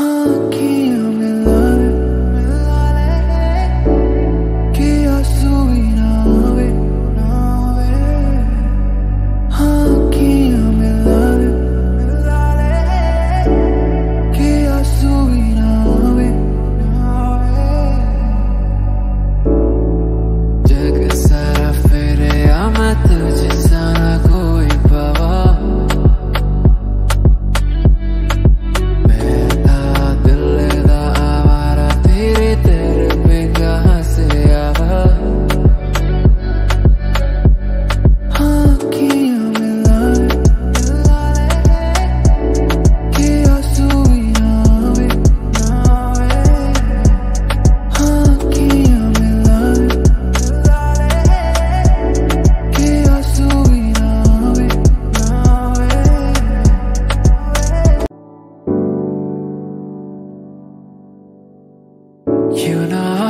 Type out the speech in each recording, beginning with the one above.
Okay.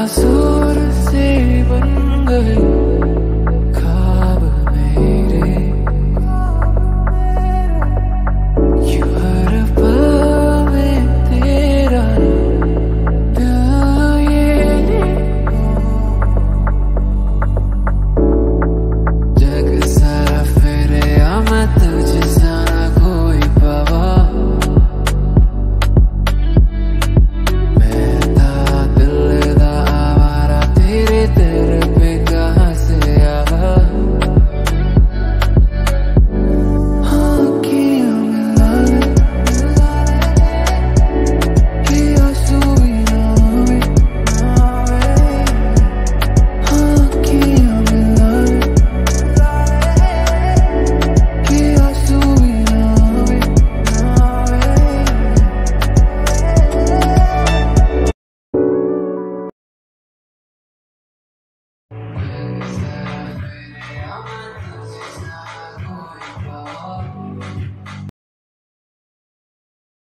azul. I'm not